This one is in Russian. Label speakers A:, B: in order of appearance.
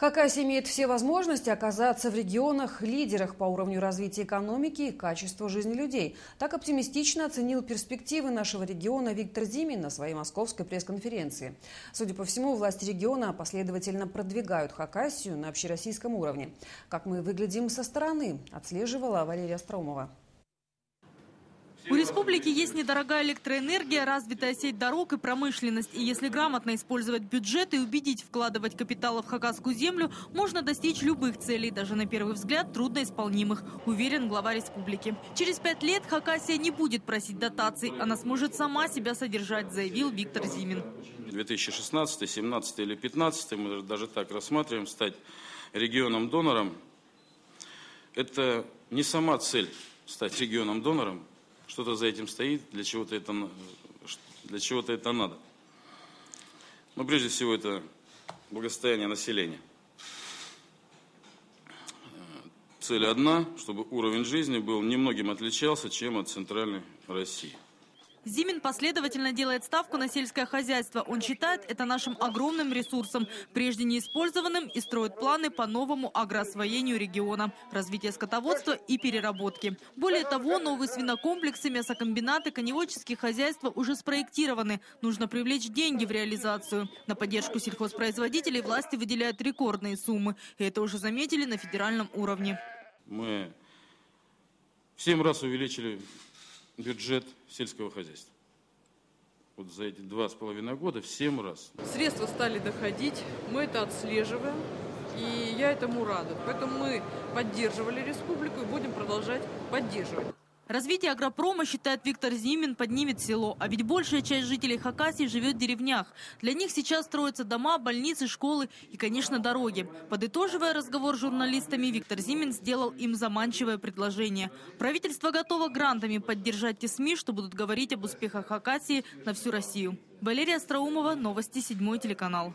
A: Хакасия имеет все возможности оказаться в регионах-лидерах по уровню развития экономики и качества жизни людей. Так оптимистично оценил перспективы нашего региона Виктор Зимин на своей московской пресс-конференции. Судя по всему, власти региона последовательно продвигают Хакасию на общероссийском уровне. Как мы выглядим со стороны, отслеживала Валерия Стромова.
B: У республики есть недорогая электроэнергия, развитая сеть дорог и промышленность. И если грамотно использовать бюджет и убедить вкладывать капиталы в хакасскую землю, можно достичь любых целей, даже на первый взгляд трудноисполнимых, уверен глава республики. Через пять лет Хакасия не будет просить дотаций, она сможет сама себя содержать, заявил Виктор Зимин.
C: 2016, 2017 или 2015 мы даже так рассматриваем, стать регионом-донором. Это не сама цель стать регионом-донором, что-то за этим стоит, для чего-то это, для чего-то это надо. Но прежде всего это благосостояние населения. Цель одна, чтобы уровень жизни был немногим отличался, чем от центральной России.
B: Зимин последовательно делает ставку на сельское хозяйство. Он считает это нашим огромным ресурсом, прежде неиспользованным, и строит планы по новому агроосвоению региона, развития скотоводства и переработки. Более того, новые свинокомплексы, мясокомбинаты, коневодческие хозяйства уже спроектированы. Нужно привлечь деньги в реализацию. На поддержку сельхозпроизводителей власти выделяют рекордные суммы. И это уже заметили на федеральном уровне.
C: Мы в 7 раз увеличили бюджет сельского хозяйства. Вот за эти два с половиной года в семь раз.
D: Средства стали доходить, мы это отслеживаем, и я этому рада. Поэтому мы поддерживали республику и будем продолжать поддерживать.
B: Развитие агропрома, считает Виктор Зимин, поднимет село. А ведь большая часть жителей Хакасии живет в деревнях. Для них сейчас строятся дома, больницы, школы и, конечно, дороги. Подытоживая разговор с журналистами, Виктор Зимин сделал им заманчивое предложение. Правительство готово грантами поддержать те СМИ, что будут говорить об успехах Хакасии на всю Россию. Валерия Страумова, новости, седьмой телеканал.